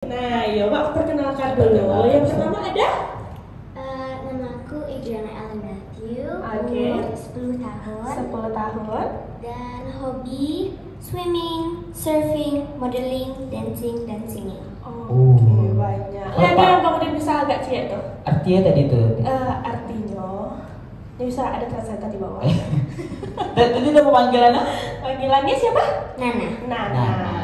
Nah, ya Pak, perkenalkan dulu. Yang pertama ada? Eh, nama aku Adriana Ellen Matthew, Oke. umur 10 tahun 10 tahun. dan hobi swimming, surfing, modeling, dancing, dan singing. Oke, banyak. Kalau Ya, Pak- yang kemudian bisa agak cie tuh. Artinya tadi tuh. Eh, artinya, ya bisa ada translator di bawah. Tadi udah pemanggilannya? Panggilannya siapa? Nana. Nana. Nah.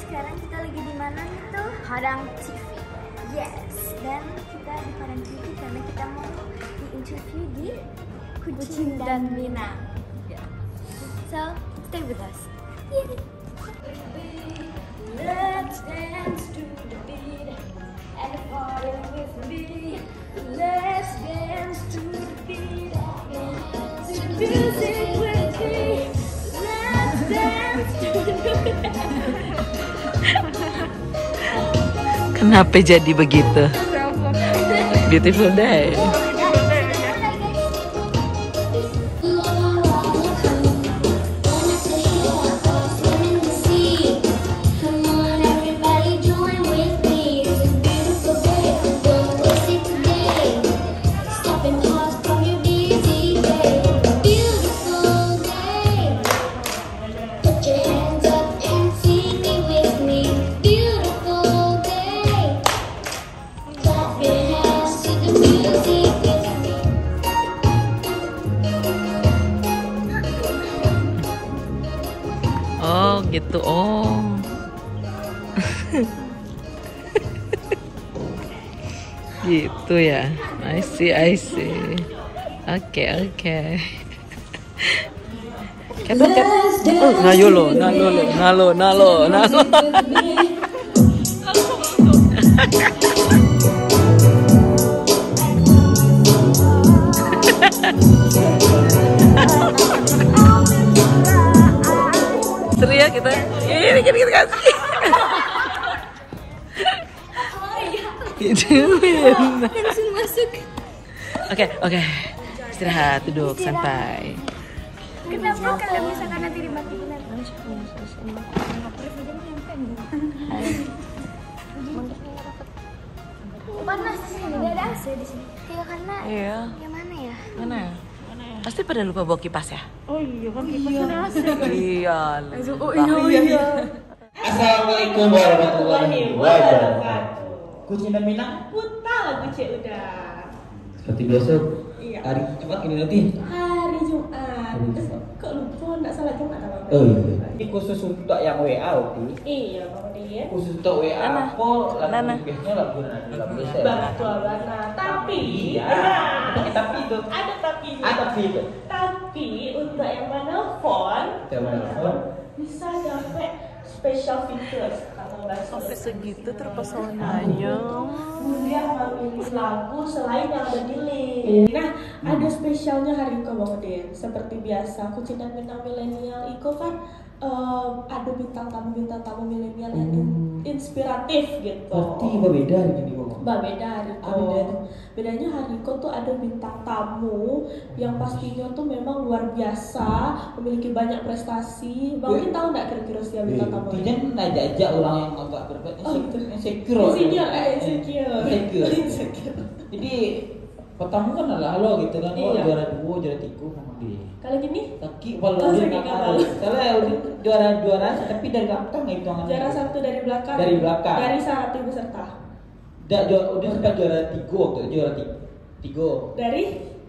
Sekarang kita lagi di mana itu? Padang TV. Yes, dan kita di Padang TV karena kita mau di interview di Kucing dan Minang. So, stay with us. Let's dance to the beat and party with me. Let's dance to the beat and to the music with me. Kenapa jadi begitu? Beautiful day. Gitu ya. I see, I see. Oke, oke. Ketok, ketok. Oh, ngayo lo, nalo lo, nalo, nalo, Tidurin. Oke, oke. Istirahat, duduk, santai. Kenapa kalau misalkan nanti dimatiin Panas di sini, nggak ada AC di sini. Iya karena Iya. yang mana ya? Mana ya? Pasti pada lupa bawa kipas ya? Oh iya, kan kipasnya ada asli. Iya. Oh iya, iya. Assalamualaikum warahmatullahi wabarakatuh. Kucing dan Minang Puta lagu Cik udah. seperti biasa Iya. hari Jumat ini nanti. Hari Jumat. Hari Eh, Jumat. Kok lupa enggak salah Jumat apa? Oh iya. Ini khusus untuk yang WA Oki. Iya, kemudian. Khusus untuk WA Nana. apa lagu Nana. biasanya lagu lagu lagu saya. Betul banget. Tapi, Iya. nah, Tapi tapi itu. ada tapi. Ah, tapi itu. Tapi untuk yang menelpon, Yang menelpon. bisa dapat special features Sampai segitu terpesonanya. Kemudian memilih lagu selain yang ada di link. Nah, ada spesialnya hari Udin. Seperti biasa, kucing dan bintang milenial Iko kan eh, ada bintang tamu bintang tamu milenial yang in- inspiratif gitu. Berarti berbeda kok. Mbak beda Hariko. Ah, bedanya? Bedanya Hariko tuh ada bintang tamu yang pastinya tuh memang luar biasa, memiliki banyak prestasi. Bang mungkin tahu nggak kira-kira siapa bintang tamu? Dia ngajak-ajak orang yang agak berbeda Oh, gitu. insecure. Insecure, eh, insecure. Insecure. Insecure. Jadi pertama kan adalah lo gitu kan, oh Iya. juara dua, juara tiga sama dia. Kalau gini, Kaki kalau Oh, dia kapal. udah juara juara tapi dari belakang hitungannya. juara satu dari belakang. Dari belakang. Dari satu peserta. Udah juara udah sempat juara tiga waktu itu, juara tiga. Tiga Dari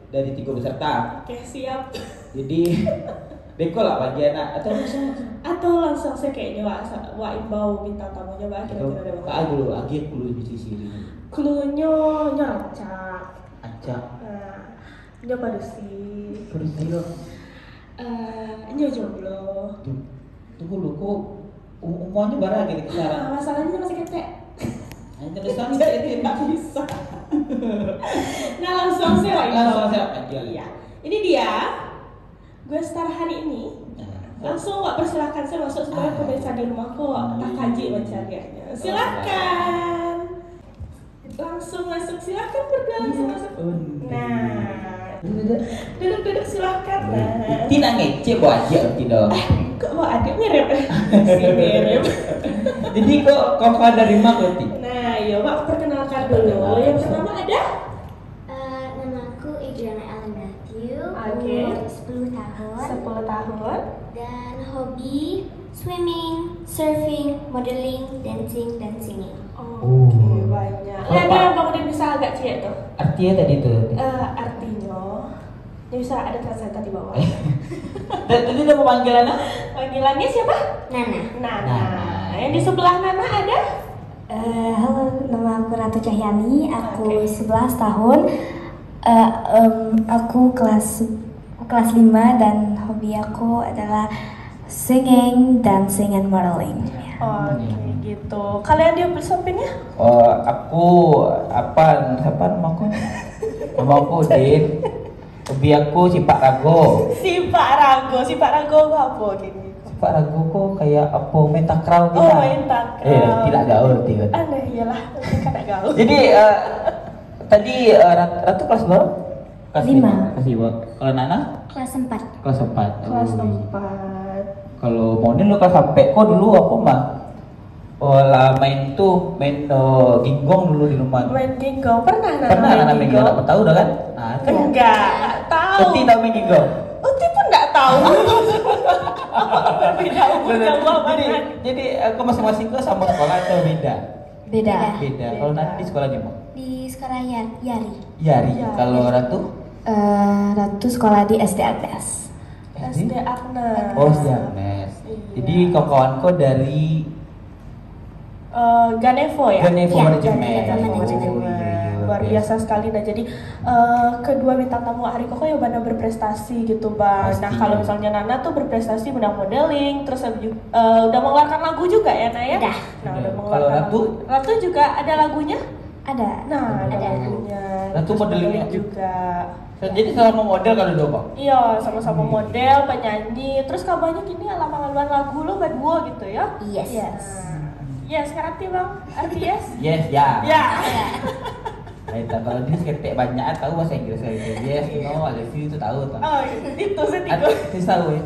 dari tiga peserta. Oke siap. Jadi beko lah bagian atau misalnya Atau langsung saya kayaknya Wak, Wak imbau bintang tamunya Wak kira-kira ada apa? dulu, lagi dulu di sisi ini. Cluenya nyeracak. Acak. Nah, nyo padusi. Terus dia Eh, nyo jomblo. tuh tunggu lu kok um- umumnya barang gitu Nah, sekarang. masalahnya masih ketek. Tulisan saya itu Tidak bisa. nah langsung saya Wak imbau. Langsung. Iya. Ini dia. Gue star hari ini. Langsung Wak persilahkan saya masuk supaya pemirsa di rumah kok tak kaji mencariannya. Silakan. Langsung masuk silakan berdua langsung masuk. Nah, duduk-duduk silakan. Nah, Tidak ngece aja tidak. kok mau adik mirip? si mirip. Jadi kok kau dari mana Nah, yuk Mak perkenalkan dulu. Yang pertama ada Eh, nama aku Adriana Ellen Matthew, Oke. umur 10 tahun, 10 tahun. dan hobi swimming, surfing, modeling, dancing, dan singing. Oke, banyak. Oh, Ya, Pak. ada Bang Udin bisa agak ciek tuh. Artinya tadi tuh. Eh, artinya, ya bisa ada translator di bawah. Tadi udah mau panggilan apa? Panggilannya siapa? Nana. Nana. Nana. Yang di sebelah Nana ada? Eh, halo, nama aku Ratu Cahyani, aku Oke. 11 tahun. Eh, em, aku kelas kelas 5 dan hobi aku adalah singing, dancing, and modeling. Oke, gitu. Kalian dia sampingnya? Oh, aku apa siapa nama aku? Nama aku Din. Hobi aku si Pak Rago. Si Pak Rago, si Pak Rago apa gini? Pak Rago kok kayak apa main takraw gitu. Oh, main takraw. Eh, tidak gaul tiga. Aneh iyalah, tidak gaul. Jadi eh, tadi eh, Rat- Ratu kelas berapa? Kelas Lima. Kelas lima. Kalau Nana? Kelas 4. Kelas empat. Kelas Oh. 4. Kalau Monin lu kelas sampai kok dulu apa mah? Oh lah main tuh main eh, ginggong dulu di rumah. Main ginggong, pernah Nana Pernah Nana main ginggong? Apa tahu dah kan? Nah, itu. Enggak, enggak tahu. Peti tahu main ginggong? Uti pun enggak tahu. Berbeda umur apa jadi, jadi aku masing-masing tuh sama sekolah atau beda? Beda. Beda. Kalau nanti di sekolah di mana? Di sekolah Yar- Yari. Yari. Yari. Kalau Ratu? Eh, Ratu sekolah di SD Agnes. SD Agnes. Oh, Siames. Iya. Jadi kawan-kawanku dari Eh, Ganevo ya? Ganevo Iya, Manajemen. Luar biasa sekali. Nah, jadi eh, kedua bintang tamu hari kok ya benar berprestasi gitu, Bang. Nah, kalau misalnya Nana tuh berprestasi menang modeling, terus eh, udah mengeluarkan lagu juga ya, Naya? Udah. Nah, Udah. udah mengeluarkan Kalau lagu. Ratu juga ada lagunya? Ada. Nah, ada, Ada. lagunya. Ratu Terus modelingnya? juga. Jadi sama model kalau dua Pak? Iya, sama-sama model, penyanyi, terus kabarnya gini alam-alaman lagu lo berdua gitu ya? Yes. Yes. Yes, arti bang, arti yes? Yes, ya. Ya. Baik, kalau dia seketik banyak tahu bahasa Inggris kayak gitu. Yes, no, I love you itu tahu tuh. Oh, itu sih itu tahu ya.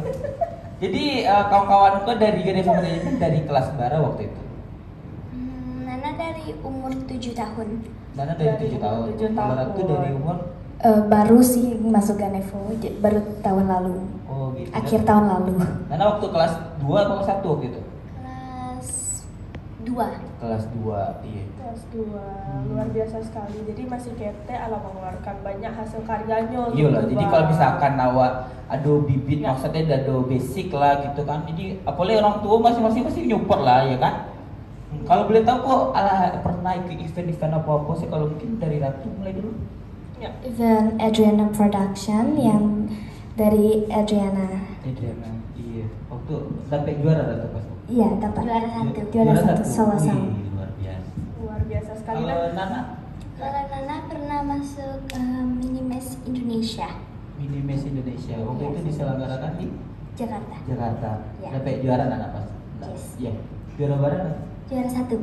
Jadi eh, kawan-kawanku dari Ganevo Manajemen dari kelas berapa waktu itu? Hmm, Nana dari umur 7 tahun. Nana dari Dari tujuh umur tahun. tujuh Kalau Ratu tahun. dari umur Eh, baru sih masuk Ganevo, j- baru tahun lalu. oh gitu. Akhir tahun lalu. Nana waktu kelas 2 atau kelas 1 waktu itu? Kelas 2. Kelas 2, iya. Kelas 2, luar biasa sekali. Jadi masih kete ala mengeluarkan banyak hasil karyanya. Iya lah, jadi kalau misalkan nawa ada bibit Ya. maksudnya ada basic lah gitu kan. Jadi apalagi orang tua masing-masing pasti nyupport lah ya kan. Hmm, Kalau boleh tahu kok ala pernah ikut event-event apa-apa sih kalau mungkin dari Ratu mulai dulu. Ya. Event Adriana Production yang dari Adriana. Adriana, iya. Waktu sampai juara Ratu pas. Iya, dapat. Juara satu. Juara satu solo sound. luar biasa. Luar biasa sekali. Kalau Nah, Nana Kalau Nana pernah masuk eh, Mini Miss Indonesia. Mini Miss Indonesia waktu itu diselenggarakan di Jakarta. Jakarta. Ya. Sampai juara anak pas. Yes. Iya. Juara berapa? Juara satu.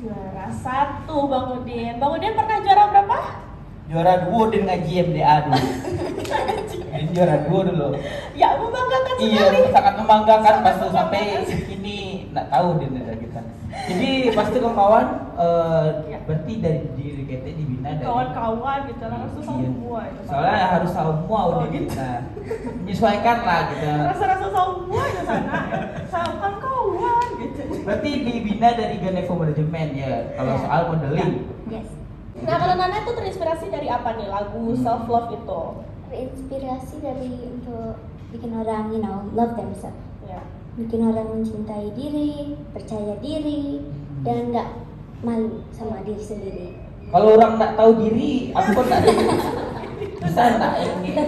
Juara satu Bang Udin. Bang Udin pernah juara berapa? Juara dua di ngaji MDA dulu. Ini juara dua dulu. Ya Iya, sekali. sangat membanggakan pas tuh sampai sini nggak tahu dia dari kita. Jadi pasti kawan eh Ya. berarti dari diri kita dibina dari Kawan-kawan gitu lah, langsung Iya. semua. itu. Soalnya harus semua Oh, udah gitu. kita menyesuaikan lah gitu. Rasa-rasa semua di sana. Sama kawan gitu. Berarti dibina dari Ganevo Management ya. Kalau Ya. soal modeling. Yes. Nah kalau Nana itu terinspirasi dari apa nih lagu self love itu? Terinspirasi dari untuk bikin orang, you know, love themselves. Ya. Bikin orang mencintai diri, percaya diri, dan nggak malu sama diri sendiri. Kalau orang nggak tahu diri, aku pun nggak tahu. Bisa nggak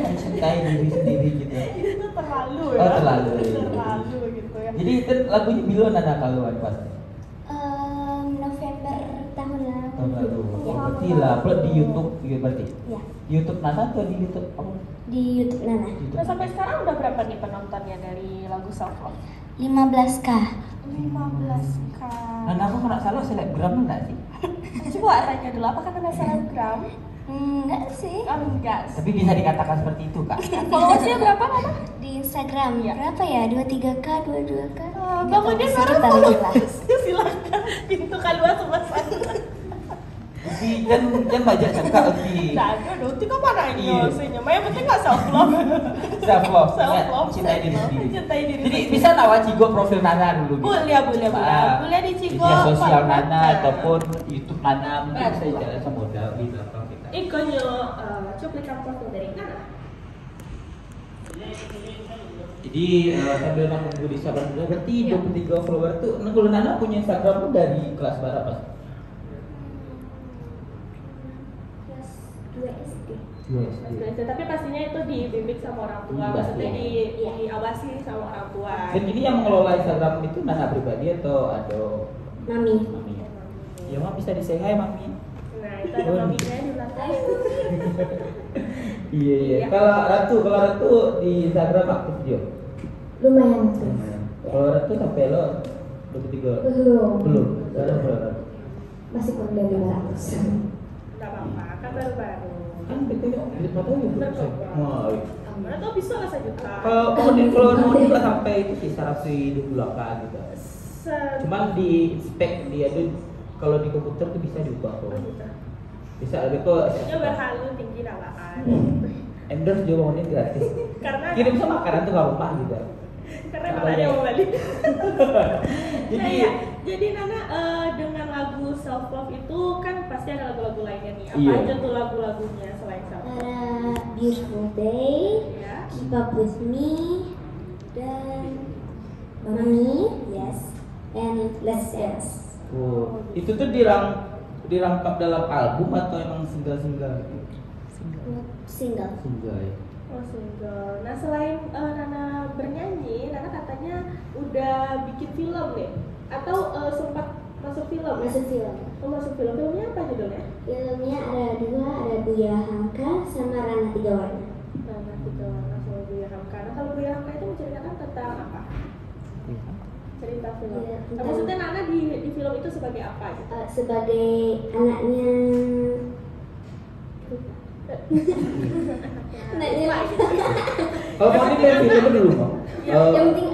mencintai diri sendiri gitu. Itu terlalu ya. Oh, terlalu. terlalu gitu ya. Jadi itu lagunya Bilon ada kalau pasti. Em, November tahun lalu. Tahun lalu. Ya. Berarti lah upload di YouTube gitu berarti. Ya, YouTube Nana atau di YouTube apa? di YouTube Nana. Nah sampai sekarang udah berapa nih penontonnya dari lagu self love? 15k. 15 k. Nana aku kalau nggak salah selebgram nggak sih? Coba tanya dulu, apakah Nana selebgram? Hmm, enggak sih. Oh, enggak. Tapi bisa dikatakan seperti itu kak. Followersnya berapa Nana? Di Instagram Iya. berapa ya? 23k, 22k. Oh, Nggak Bang tahu, Udin sekitar sekarang followersnya silakan pintu kedua sebelah sana. Tapi kan kan banyak kak lebih Nah, ada itu kok mana ini Iya. maksudnya? Yang penting nggak self love. self love, Self love, cintai diri sendiri. Mencintai diri Jadi sendiri. bisa nawa Cigo profil Nana dulu. gitu. Boleh, boleh, boleh. Ah, Boleh di Cigo, Media sosial. Nana ataupun YouTube Nana mungkin Nah. bisa jalan sama modal di belakang kita. Ikonyo uh, cuplikan profil dari Nana. Jadi eh, sambil nunggu di sabar dulu, berarti Iya. 23 follower tuh, nah, Nana punya Instagram tuh dari kelas berapa? Kelas 2 SD. Yes. Mas Tapi pastinya itu dibimbing sama orang tua, maksudnya pasti. di, Iya. diawasi sama orang tua. Dan ini yang mengelola Instagram itu Nana pribadi atau ada Mami. mami? Ya mah bisa di say hi mami. Nah, itu ada maminya di belakang. Iya iya. Kalau Ratu, kalau Ratu di Instagram aktif dia. Lumayan tuh. Kalau Ratu sampai lo 23 Belum. belum. Berapa? Masih kurang dari 500. Enggak apa-apa, kan baru-baru. Kan betul ya, lima tahun ya belum saya. Mau. Mana tau bisa lah sejuta. Kalau kemudian kalau mau juga sampai itu sih seratus gitu. Cuman di spek dia tuh kalau di komputer tuh bisa diubah kok. Oh, gitu. Bisa ada kok. Maksudnya berhalu tinggi dalaman. Endorse juga ini gratis. Karena Kirim sama makanan tuh ke rumah gitu. karena emang ada yang mau balik. Jadi Nah, ya, jadi Nana eh, dengan lagu self love itu kan pasti ada lagu-lagu lainnya nih. Apa Iya. aja tuh lagu-lagunya selain self love? Ada Beautiful Day, Ya. Keep Up With Me, dan Mami, yes, and Let's Dance. Oh, itu tuh dirang dirangkap dalam album atau emang single-single gitu? Single. Single ya. Oh single. Nah selain eh, Nana bernyanyi, Nana katanya udah bikin film nih, atau eh, sempat masuk film? ya? Masuk film. Oh masuk film. Filmnya apa judulnya? Filmnya ada dua, ada Buya Hamka sama Rana Tiga Warna. Nah nanti ke sama Buya Hamka. Nah kalau Buya Hamka itu menceritakan tentang apa? Cerita film. Iya, Nah, maksudnya Nana di di film itu sebagai apa gitu? Eh, sebagai anaknya anaknya Kalau mau ini dari film dulu mau. yang yang penting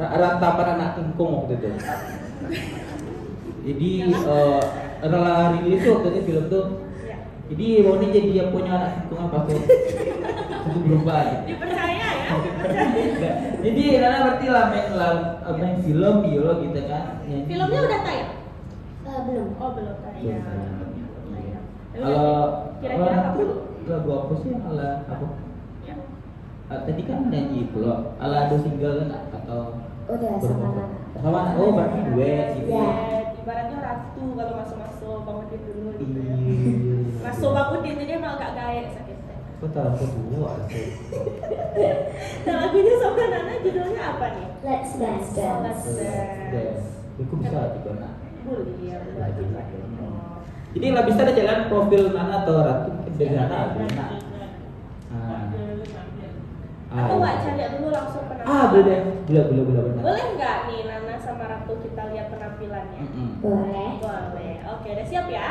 anak Rantapan anak tingkung waktu itu. Jadi eh setelah rilis waktu itu film tuh. Ya. Jadi mau ini jadi yang punya anak tingkung apa tuh? Itu berubah. Dipercaya ya? Dipercaya. Nah, Jadi Nana berarti lah main, lah, main film biolog gitu kan. Filmnya udah tayang? Eh, belum Oh belum tayang. Kalau kira-kira kalau apa? aku lagu apa sih yang ala apa? Ya. Ah, tadi kan nyanyi pula ala ada single kan atau udah sama berapa? Rana sama oh berarti duet gitu Iya. Ya, ibaratnya ratu kalau masuk-masuk Bang Udin dulu gitu ya. Iya. Masuk Bang Udin jadi emang agak gaya sakit. Kok tahu aku tua sih? Nah lagunya sama Nana judulnya apa nih? Let's Dance Oh, Let's Dance. Aku bisa juga nak. Boleh ya. Jadi nggak bisa ada jalan profil Nana atau Ratu dari Nana. Atau. Ah, Atau. Wak cari dulu langsung penampilan? Ah, boleh. Boleh, boleh, boleh. boleh. Boleh nggak nih Nana sama Ratu kita lihat penampilannya? Mm-mm. Boleh. Boleh. Oke, udah siap ya?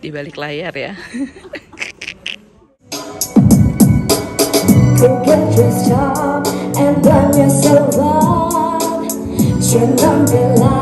Di balik layar ya. And burn yourself up. Turn on the light,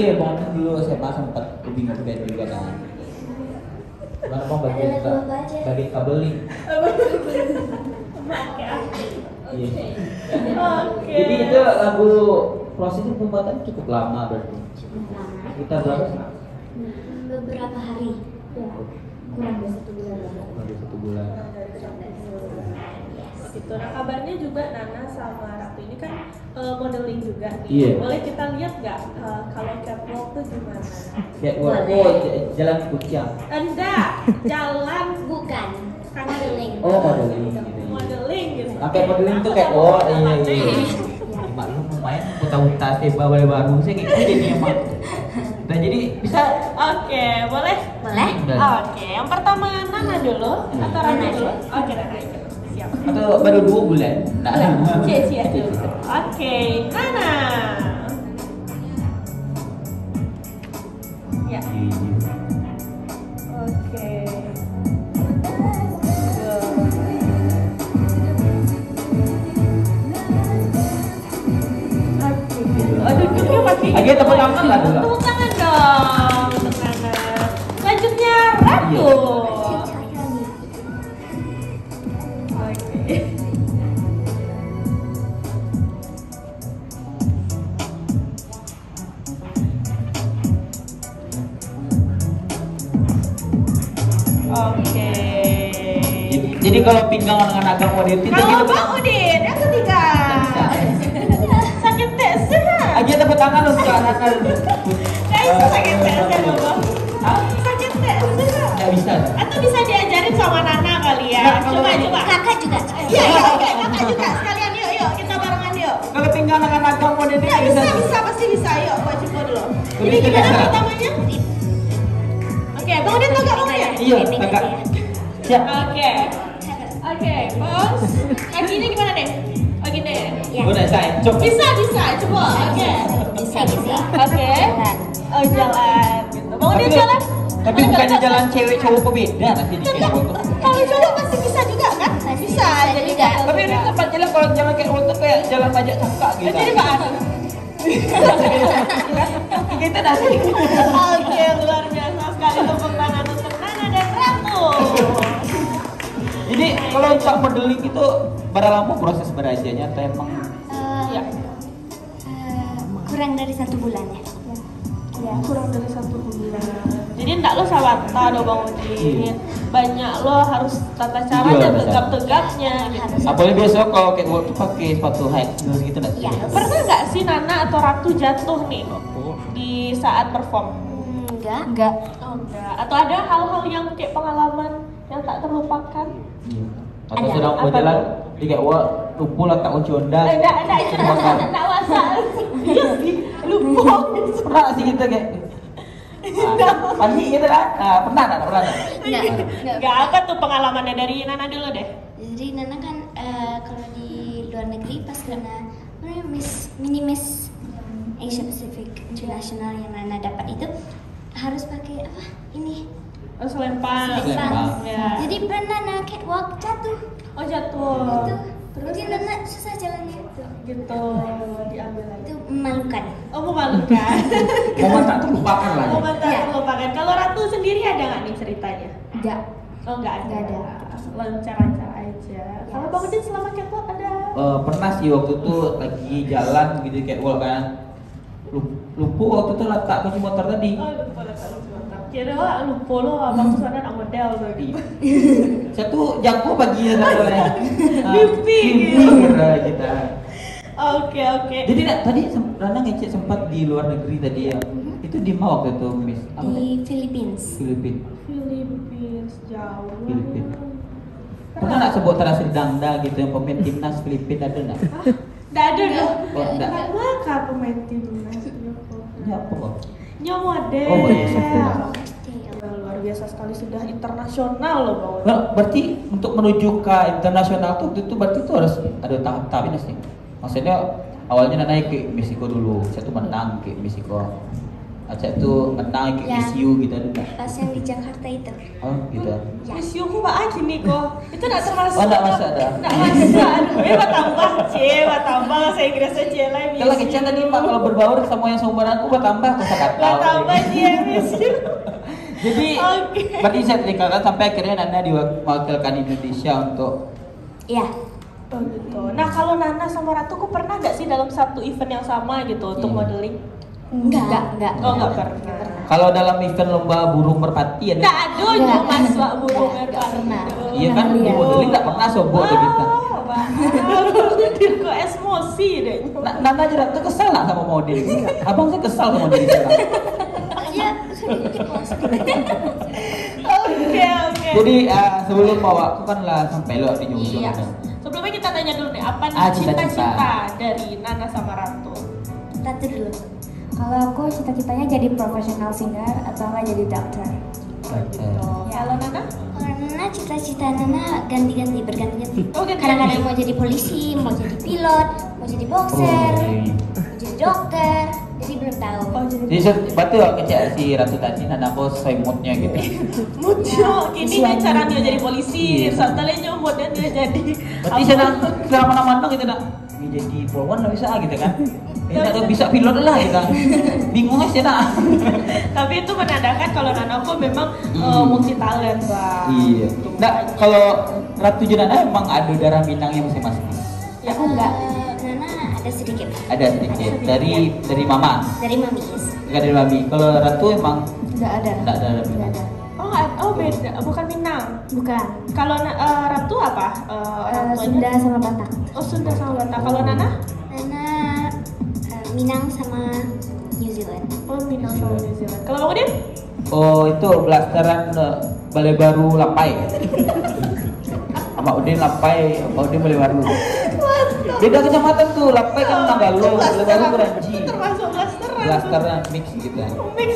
Iya, bang dulu SMA sempat lebih ngeband juga kan. Bang bagian lagu apa aja? bagian kabeling? Iya. Oke. Jadi itu lagu proses pembuatan cukup lama berarti. Cukup lama. Kita berapa? Beberapa hari. Ya, kurang dari satu bulan lah. Baru satu bulan. Gitu. Nah kabarnya juga Nana sama Ratu ini kan eh, modeling juga nih. Iya. Boleh kita lihat nggak eh, kalau catwalk tuh gimana? Boleh. oh, jalan kucing. Anda jalan Bukan. Kan Modeling. Oh, modeling gitu. ya. modeling gitu. Sampai modeling tuh kayak oh iya iya. iya. Maklum lumayan putar-putar sih bawa baru sih kayak gini emang. Nah jadi bisa Oke, boleh? Boleh? Oke, yang pertama Nana dulu atau Rana dulu? Oke, Nana dulu. Siap. atau baru dua bulan? Nah, Cia-cia dulu. Oke, Nana. Ya. Oke. Aduh, duduknya pakai Agak tepuk tangan lah dulu. Tepuk tangan dong untuk Nana. Selanjutnya Ratu. Oke. Jadi kalau pinggang orang anak kamu Udin, tidak kita apa Udin? Yang ketiga. Sakit tes. Aja tepuk tangan untuk anak-anak kayak sakit tes kan, ya bapak. Sakit tes. Tidak bisa. Atau bisa diajarin sama Nana kali ya. Coba coba. Kakak juga. Iya iya, iya. kakak juga sekalian yuk yuk kita barengan yuk. Kalau pinggang orang anak mau Udin tidak bisa. Bisa pasti bisa yuk. Buat coba dulu. Jadi gimana pertamanya? Oke, Bang Udin tegak ya? Iya, tegak. Siap. Oke. Oke, bos. Kaki ini gimana deh? Oh gini. Ya. Udah saya. Coba. Bisa, bisa. Coba. Oke. Bisa, bisa. Oke. Oh jalan. Gitu. Bang Udin Tapi- jalan. Tapi Mana bukannya jalan? jalan cewek cowok kok beda nanti di Kalau cowok pasti bisa juga kan? Bisa. Jadi nggak- Tapi ini tempat jalan kalau jalan kayak waktu kayak jalan pajak cakak gitu. Jadi Pak. Kita nanti. Oke, luar biasa sekali tepuk tangan untuk Nana dan Ratu. Jadi kalau untuk modeling itu berapa lama proses belajarnya atau emang Eh, Ya. eh, kurang dari satu bulan ya. Ya, kurang dari satu bulan. Jadi enggak lo sawata do Bang Udin. Banyak lo harus tata cara Iya, dan tegap-tegapnya gitu. Apalagi biasa kalau kayak waktu pakai sepatu high heels gitu nggak sih? Iya. Pernah nggak sih Nana atau Ratu jatuh nih di saat perform? Enggak. Enggak. Oh enggak. Atau ada hal-hal yang kayak pengalaman yang tak terlupakan? Iya. Atau Ada. sedang Apa berjalan kayak wah lupa lah tak kunci Honda. Eh, enggak, enggak, itu enggak, Bakar. enggak masak. Iya sih, lupa. Pernah sih kita kayak Ah, pasti gitu kan? Ah, pernah tak? Pernah tak? Enggak. Enggak apa tuh pengalamannya dari Nana dulu deh. Jadi Nana kan eh, kalau di luar negeri pas Nana mana Miss Mini Miss Asia Pacific International yang Nana dapat itu harus pakai apa? Ini Oh, selempang. Selempang. Ya. Jadi pernah Nana catwalk jatuh. Oh, jatuh. Itu. Jadi Nana susah jalannya itu. Gitu, diambil lagi. Itu memalukan. Oh, memalukan. Momen tak terlupakan lah. ya. Momen tak Iya. terlupakan. Kalau Ratu sendiri ada nggak nih ceritanya? Enggak. Oh, nggak ada. Nggak ada. Lancar-lancar aja. Kalau Bang Udin selama catwalk ada? Eh, pernah sih waktu itu lagi jalan gitu kayak wall kan Lup- lupa waktu itu letak kunci motor tadi Oh, lupa letak lupa. Kira wah, lupa lo abang tuh sana nak model tuh. Iya. saya tuh jago pagi ya soalnya Ah, Mimpi, mimpi gitu. kita Oke, oke. jadi nak, tadi Rana ngecek sempat di luar negeri tadi ya itu di mana waktu itu Miss apa Di? Philippines. Filipina Philippines jauh. Filipina. pernah nak sebut terasa dangda gitu yang pemain timnas Filipina ada nak Nggak ada dong. Nggak. Maka pemain timnas. ini apa kok Nyo model. Oh, model. Wah, luar biasa sekali sudah internasional loh bang. Nah, berarti untuk menuju ke internasional tuh itu berarti tuh harus ada tahap-tahapnya sih. Maksudnya awalnya naik ke Meksiko dulu, saya tuh menang ke Meksiko. Aceh tuh menang ke Ya. Miss You gitu nggak? Pas yang di Jakarta itu. Oh gitu. Ya. Miss you kok aja nih kok. Itu nggak termasuk. Oh, nggak masuk ada. Nggak masuk. Aduh, eh, tambah c, tambah saya kira saya c lah. Miss Kalau kecil tadi Pak kalau berbaur sama yang seumuran aku buat tambah aku sangat Buat tambah c, Miss you. Jadi Oke. berarti saya tinggalkan sampai akhirnya Nana diwakilkan Indonesia untuk Iya. Oh gitu. Nah kalau Nana sama Ratu kok pernah nggak sih dalam satu event yang sama gitu untuk Iya. modeling? Enggak, enggak. Oh nggak pernah. kalau dalam event lomba burung merpati ada. Nggak ada yang mas Wak burung merpati. Iya kan di Iya. modeling nggak pernah sobok tuh kita. Kok emosi deh. Na- Nana aja tuh kesal lah sama model. Abang saya kesal sama model. Iya. Oke oke. Jadi eh, sebelum bawa aku kan lah sampai lo di nyusul. Iya. Sebelumnya kita tanya dulu nih apa nih Ah, cita-cita dari Nana sama Ratu? Ratu dulu. Kalau aku cita-citanya jadi profesional singer atau enggak jadi dokter. Baca. Kalau Nana? Kalau Nana cita-cita Nana ganti-ganti berganti-ganti. Oh. Kadang-kadang mau jadi polisi, mau jadi pilot, mau jadi boxer, Oh, iya. mau jadi dokter. Jadi belum tahu. Oh jadi Jadi batu kecil si Ratu tadi Nana bos saya moodnya gitu. Muncul, kini dia cara dia jadi polisi, Iya. soalnya nyomot dan dia jadi. Berarti saya nak selama mana-mana gitu nak. Ini jadi polwan lah bisa gitu kan. Tak bisa pilot lah gitu. Bingung aja nak. Tapi itu menandakan kalau Nana pun memang Hmm. uh, multi talent bang. Iya. Nah kalau Ratu Junana emang ada darah Minangnya masing-masing. Ya Aku enggak. Nana ada sedikit Ada sedikit dari dari mama, dari mamis. enggak dari mami. Kalau Ratu emang Enggak ada. enggak ada darah Enggak Minang. ada. Oh, oh beda, bukan Minang. Bukan. Kalau uh, Ratu apa? Uh, Eh, tuanya? Sunda sama Batak. Oh Sunda sama Batak. Kalau Nana? Minang sama New Zealand. Oh Minang sama New Zealand. Kalau kamu Din? Oh itu blasteran eh, Balai Baru Lapai. Sama Udin Lapai, sama Udin Balai Baru. Beda kecamatan tuh, Lapai kan Nanggalo, Balai Baru Beranji. Termasuk blasteran cluster mix gitu. Mix.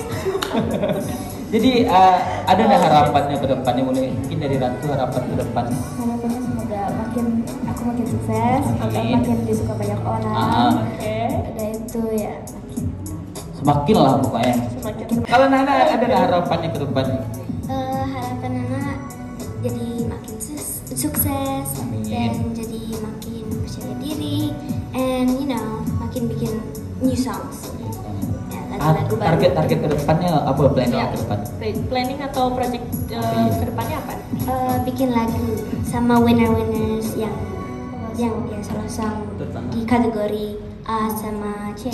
Jadi eh, ada nggak harapannya ke depannya mulai mungkin dari Ratu harapan ke depan? Harapannya semoga makin aku makin sukses, Amin. makin disuka banyak orang. Ah. Oke. Itu ya makin Semakin lah pokoknya. Semakin Kalau Nana ada nggak harapannya ke depan? Eh, harapan anak jadi makin sus- sukses Amin. dan jadi makin percaya diri and you know makin bikin new songs ya, Ah, lagu-lagu baru target target ke depannya apa planning Ya. ke depan? Planning atau project uh, Iya. ke depannya apa? Eh, bikin lagu sama winner-winners yang yang ya selalu sang di kategori A sama C.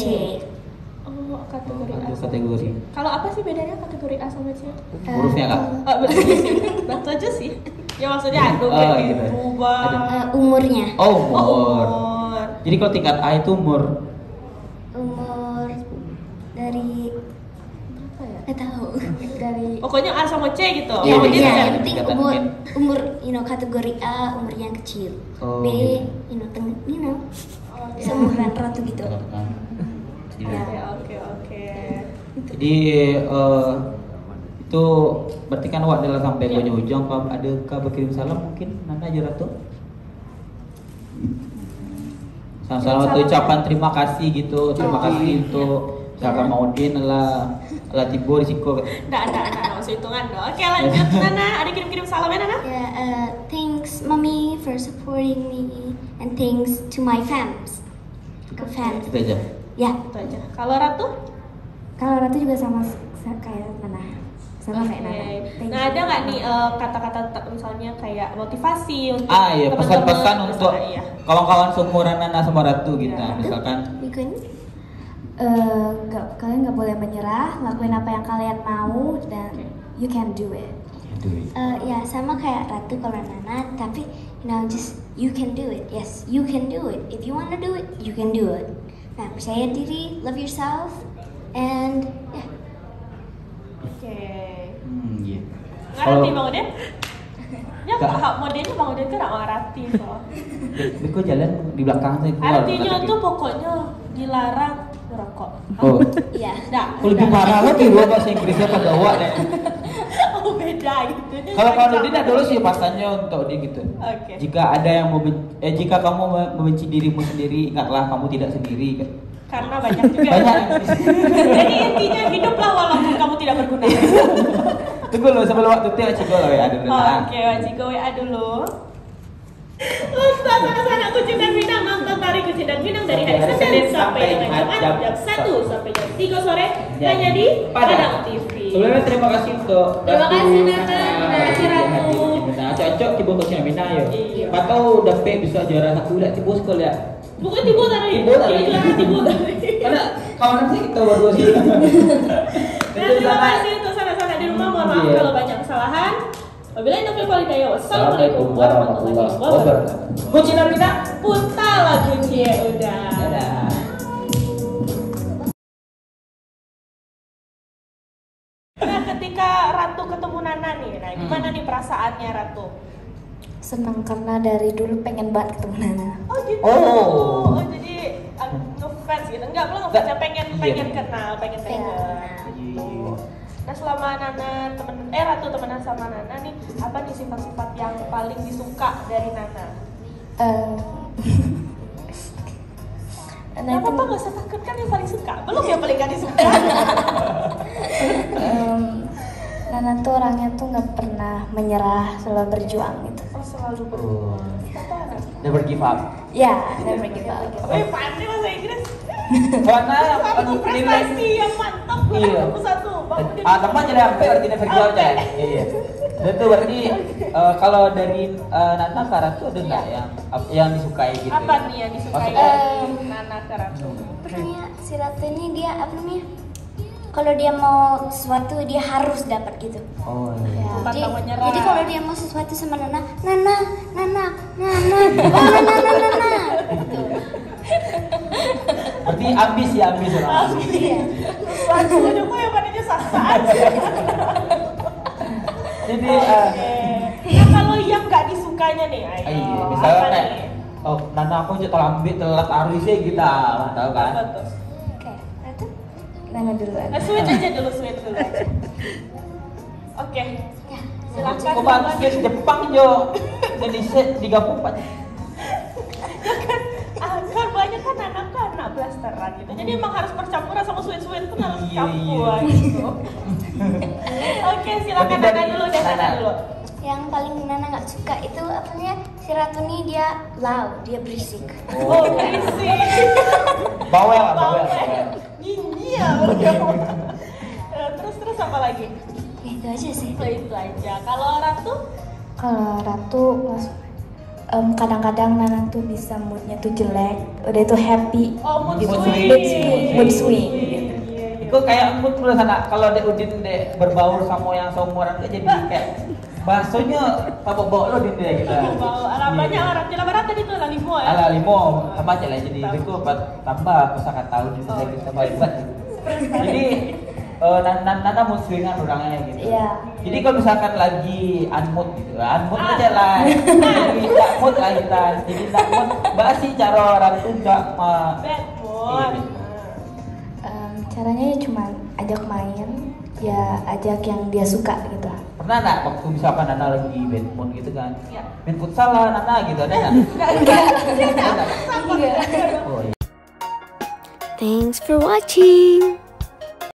Oh, kategori A. Ada kategori. Kalau apa sih bedanya kategori A sama C? Eh, Hurufnya kak? Oh, betul sih. Betul aja sih. Ya maksudnya ada Oh, kayak gitu. Eh, umurnya Oh Oh, umur. umur. Jadi kalau tingkat A itu umur umur dari Berapa ya? tahu dari Pokoknya A sama C gitu. ya, Oh, ya, gitu. yang penting umur mungkin. umur you know kategori A umur yang kecil Oh, B gitu. you know teng you know. Seumuran ratu gitu Nah, Oke, oke, oke. Jadi eh, itu berarti kan awak adalah sampai Ya. ke ujung Kau adakah berkirim salam mungkin Nana aja Ratu? Salam salam atau ucapan terima kasih gitu, terima Oh, kasih iya. untuk Misalkan Maudin lah, lah tibo risiko. Nggak, nggak, nggak usah hitungan dong. Oke, lanjut Nana. Ada kirim-kirim salam ya Nana? ya uh, thanks mommy for supporting me and thanks to my fans ke fans Itu aja. ya Itu aja. Kalau Ratu? kalau Ratu juga sama sa- kayak Nana sama kayak Nana Nah ada nggak nih eh, kata-kata misalnya kayak motivasi untuk Ah iya pesan-pesan untuk misalnya, iya. kawan-kawan seumuran Nana sama Ratu gitu. Iya. Misalkan Eh, nggak- kalian nggak boleh menyerah lakuin apa yang kalian mau dan you can do it Uh, ya sama kayak Ratu kalau Nana tapi you know just you can do it yes you can do it if you wanna do it you can do it nah percaya diri love yourself and ya Oke. hmm, iya. Ngarati Bang Udin? Ya, hak modelnya Bang Udin kan nggak ngarati so. Beko jalan di belakang saya keluar. Artinya tuh pokoknya dilarang merokok. Oh, ya Nggak, oh, lebih parah lagi dua bahasa Inggrisnya pada awak deh. Oh beda gitu. Kalau kalau Udin dulu sih pasannya untuk dia gitu. Oke. Jika ada yang memben- eh jika kamu me- membenci dirimu sendiri, ingatlah kamu tidak sendiri. kan. Karena banyak juga. Banyak. Jadi intinya hiduplah walaupun kamu tidak berguna. Tunggu loh sebelum waktu itu ya Ciko loh ya ada dulu. Oke, wajib gue WA dulu. Ustaz anak-anak kucing dan minang nonton tari dan minang dari hari Senin sampai dengan Jumat jam jam 1 sampai jam 3 sore Ya. hanya di Padang. TV. Sebelumnya terima kasih untuk Terima kasih. Nana Terima kasih, Ratu. Cimena. Cocok tiba ke Cimena ya. Iya. Patau dapat bisa juara satu lah tiba sekolah ya. Bukan tibu tadi. Tibu tadi. Iya, tibu tadi. Karena kawan saya kita berdua sih. Terima kasih untuk sana-sana di rumah. Mohon maaf Iya. kalau banyak kesalahan. Wabillahi taufiq wal hidayah. Wassalamualaikum warahmatullahi wabarakatuh. Kucing dan Mina. Putar lagunya udah. Dadah. Nah, ketika Ratu ketemu Nana nih, nah gimana nih perasaannya Ratu? senang karena dari dulu pengen banget ketemu Nana Oh gitu. Oh. Oh, jadi uh, ngefans gitu. Enggak, belum ngefans ya pengen Iya. pengen kenal, pengen Pengen kenal. kenal. Nah, selama Nana temen eh Ratu temenan sama Nana nih, apa nih sifat-sifat yang paling disuka dari Nana? Eh, Nana Gak itu apa-apa, gak usah takut kan yang paling suka. Belum yang paling gak disuka. em, Nana tuh orangnya tuh nggak pernah menyerah selalu berjuang gitu oh, selalu ber... Oh. Apa? Never give up. ya never give up Eh, pandai bahasa Inggris. Karena anu nilai prestasi yang mantap. Iya. Satu. Ah, teman jadi apa arti never give up Cak? Iya. Dan itu berarti eh, kalau dari eh, Nana ke Ratu ada nggak yang ap- yang disukai gitu? Apa nih yang disukai Maksudnya- dari Nana ke Ratu? pokoknya si Ratu ini dia apa namanya kalau dia mau sesuatu dia harus dapat gitu Oh iya. Pantang jadi, jadi kalau dia mau sesuatu sama Nana Nana Nana Nana oh, Nana Nana Nana gitu Berarti ambis ya ambis orang ambis. iya Sesuatu aja kok yang padanya sah-sah aja. Jadi eh, Oke. Nah kalau yang nggak disukanya nih, ayo. iya, misalnya kayak nih? oh, Nana aku jadi telambat telat arusnya kita tahu kan? Kayak Ratu Nana duluan. Eh, sweet aja dulu, sweet dulu aja. Oke. Silakan. Kau bagus Jepang jo. Jadi set 34. Ah, kan banyak kan anak-anak blasteran gitu. Jadi emang harus percampuran sama sweet-sweet itu harus Iya, campur gitu. Oke, silakan Nana dari- dulu deh, Nana dulu. Yang paling Nana nggak suka itu apa namanya? Si Ratu nih dia loud, dia berisik. Oh, berisik. Bawel, bawel. Iya, Eh, Terus terus apa lagi? Ya, itu aja sih. Oh, itu aja. Kalau Ratu? Kalau Ratu mas- em, kadang-kadang Nana tuh bisa moodnya tuh jelek, udah itu happy. Oh, mood Mood swing. swing. Mood swing. Mood swing. Iya, iya. Itu kayak mood dulu sana kalau dek Udin dek berbaur sama yang seumuran tuh jadi kayak bahasanya tabok bawa lo din dek kita. Ala banyak orang Jawa Barat tadi tuh lah limo ya. Ala limo sama aja lah jadi itu apa tambah kosakata tahu di Oh. kita baik banget. Jadi eh, nan- nan- nana mood swingan orangnya gitu. Iya. Jadi kalau misalkan lagi unmood gitu, unmood Ah. aja lah. Jadi tak mood lah kita. Jadi tak mood. Basi cara orang tuh nggak ma. Bad mood. Iya. Em, caranya ya cuma ajak main, ya ajak yang dia suka gitu. Pernah nggak waktu misalkan Nana lagi bad mood gitu kan? Iya. Main futsal lah Nana gitu ada nggak? Enggak. Enggak. Oh, iya. Thanks for watching.